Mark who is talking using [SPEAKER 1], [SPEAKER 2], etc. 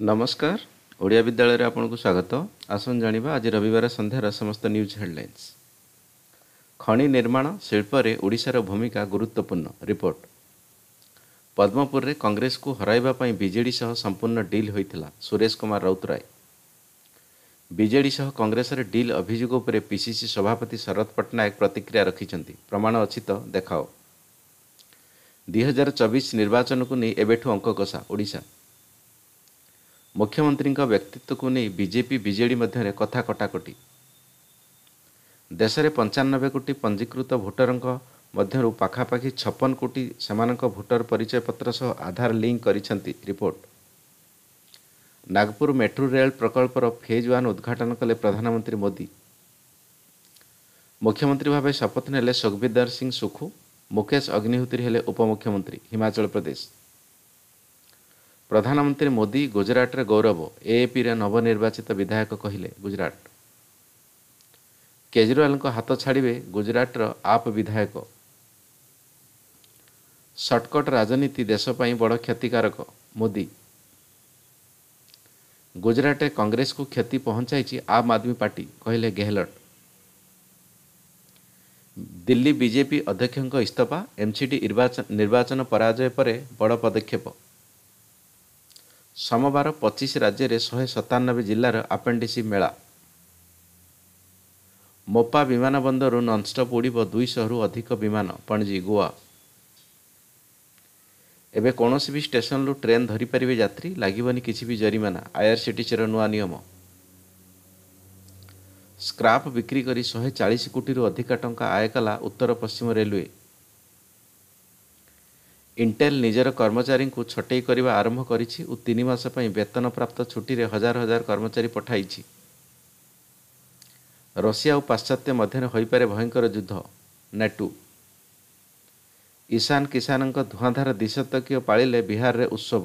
[SPEAKER 1] ନମସ୍କାର। ଓଡ଼ିଆ ବିଦ୍ୟାଳୟରେ ଆପଣଙ୍କୁ ସ୍ୱାଗତ। ଆସନ୍ତୁ ଜାଣିବା ଆଜି ରବିବାର ସନ୍ଧ୍ୟାର ସମସ୍ତ ନ୍ୟୁଜ୍ ହେଡ଼ଲାଇନ୍ସ ଖଣି ନିର୍ମାଣ ଶିଳ୍ପରେ ଓଡ଼ିଶାର ଭୂମିକା ଗୁରୁତ୍ୱପୂର୍ଣ୍ଣ ରିପୋର୍ଟ ପଦ୍ମପୁରରେ କଂଗ୍ରେସକୁ ହରାଇବା ପାଇଁ ବିଜେଡି ସହ ସମ୍ପୂର୍ଣ୍ଣ ଡିଲ୍ ହୋଇଥିଲା ସୁରେଶ କୁମାର ରାଉତରାୟ ବିଜେଡି ସହ କଂଗ୍ରେସର ଡିଲ୍ ଅଭିଯୋଗ ଉପରେ ପିସିସି ସଭାପତି ଶରଦ ପଟ୍ଟନାୟକ ପ୍ରତିକ୍ରିୟା ରଖିଛନ୍ତି। ପ୍ରମାଣ ଅଛି ତ ଦେଖାଅ। ଦୁଇ ହଜାର ଚବିଶ ନିର୍ବାଚନକୁ ନେଇ ଏବେଠୁ ଅଙ୍କ କଷା ଓଡ଼ିଶା। ମୁଖ୍ୟମନ୍ତ୍ରୀଙ୍କ ବ୍ୟକ୍ତିତ୍ୱକୁ ନେଇ ବିଜେପି ବିଜେଡି ମଧ୍ୟରେ କଥା କଟାକଟି। ଦେଶରେ ପଞ୍ଚାନବେ କୋଟି ପଞ୍ଜୀକୃତ ଭୋଟରଙ୍କ ମଧ୍ୟରୁ ପାଖାପାଖି ଛପନ କୋଟି ସେମାନଙ୍କ ଭୋଟର ପରିଚୟ ପତ୍ର ସହ ଆଧାର ଲିଙ୍କ କରିଛନ୍ତି ରିପୋର୍ଟ। ନାଗପୁର ମେଟ୍ରୋ ରେଳ ପ୍ରକଳ୍ପର ଫେଜ୍ ୱାନ୍ ଉଦ୍ଘାଟନ କଲେ ପ୍ରଧାନମନ୍ତ୍ରୀ ମୋଦି। ମୁଖ୍ୟମନ୍ତ୍ରୀ ଭାବେ ଶପଥ ନେଲେ ସୁଖବିନ୍ଦର ସିଂ ସୁଖୁ ମୁକେଶ ଅଗ୍ନିହୋତ୍ରୀ ହେଲେ ଉପମୁଖ୍ୟମନ୍ତ୍ରୀ ହିମାଚଳ ପ୍ରଦେଶ। ପ୍ରଧାନମନ୍ତ୍ରୀ ମୋଦି ଗୁଜରାଟରେ ଗୌରବ ଏଏପିରେ ନବନିର୍ବାଚିତ ବିଧାୟକ କହିଲେ ଗୁଜରାଟ। କେଜରିୱାଲଙ୍କ ହାତ ଛାଡ଼ିବେ ଗୁଜରାଟର ଆପ୍ ବିଧାୟକ। ସର୍ଟକଟ୍ ରାଜନୀତି ଦେଶ ପାଇଁ ବଡ଼ କ୍ଷତିକାରକ ମୋଦି। ଗୁଜରାଟରେ କଂଗ୍ରେସକୁ କ୍ଷତି ପହଞ୍ଚାଇଛି ଆମ୍ ଆଦମୀ ପାର୍ଟି କହିଲେ ଗେହଲଟ। ଦିଲ୍ଲୀ ବିଜେପି ଅଧ୍ୟକ୍ଷଙ୍କ ଇସ୍ତଫା ଏମ୍ସିଡି ନିର୍ବାଚନ ପରାଜୟ ପରେ ବଡ଼ ପଦକ୍ଷେପ। ସୋମବାର ପଚିଶ ରାଜ୍ୟରେ ଶହେ ସତାନବେ ଜିଲ୍ଲାର ଆପେଣ୍ଡିସି ମେଳା। ମୋପା ବିମାନ ବନ୍ଦରରୁ ନନ୍ଷ୍ଟପ୍ ଉଡ଼ିବ ଦୁଇଶହରୁ ଅଧିକ ବିମାନ ପଣଜି ଗୋଆ। ଏବେ କୌଣସି ବି ଷ୍ଟେସନରୁ ଟ୍ରେନ୍ ଧରିପାରିବେ ଯାତ୍ରୀ ଲାଗିବନି କିଛି ବି ଜରିମାନା ଆଇଆର୍ସିଟିସିର ନୂଆ ନିୟମ। ସ୍କ୍ରାପ୍ ବିକ୍ରି କରି ଶହେ ଚାଳିଶ କୋଟିରୁ ଅଧିକା ଟଙ୍କା ଆୟ କଲା ଉତ୍ତର ପଶ୍ଚିମ ରେଲୱେ। ଇଣ୍ଟେଲ୍ ନିଜର କର୍ମଚାରୀଙ୍କୁ ଛଟେଇ କରିବା ଆରମ୍ଭ କରିଛି ଓ ତିନି ମାସ ପାଇଁ ବେତନପ୍ରାପ୍ତ ଛୁଟିରେ ହଜାର ହଜାର କର୍ମଚାରୀ ପଠାଇଛି। ରଷିଆ ଓ ପାଶ୍ଚାତ୍ୟ ମଧ୍ୟରେ ହୋଇପାରେ ଭୟଙ୍କର ଯୁଦ୍ଧ। ନେଟୁ। ଇଶାନ କିଷାନଙ୍କ ଧୂଆଁଧାର ଦ୍ୱିଶତକୀୟ ପାଳିଲେ ବିହାରରେ ଉତ୍ସବ।